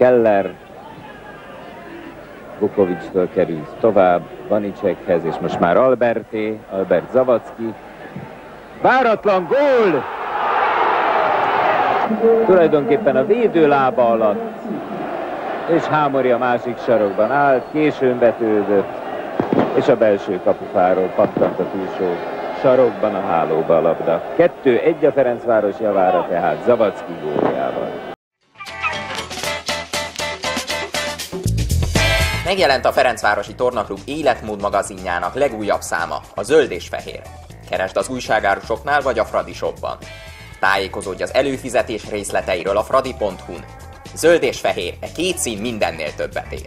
Keller, Vukovics-től került tovább, Vanicekhez, és most már Alberté, Albert Zavacki. Váratlan gól! Tulajdonképpen a védő lába alatt, és Hámori a másik sarokban állt, későn vetődött, és a belső kapufáról pattant a túlsó sarokban a hálóba a labda. Kettő egy a Ferencváros javára, tehát Zavacki góljával. Megjelent a Ferencvárosi Tornaklub életmód magazinjának legújabb száma, a Zöld és Fehér. Keresd az újságárusoknál vagy a Fradi Shopban. Tájékozódj az előfizetés részleteiről a fradi.hu-n. Zöld és fehér, e két szín mindennél többet ér.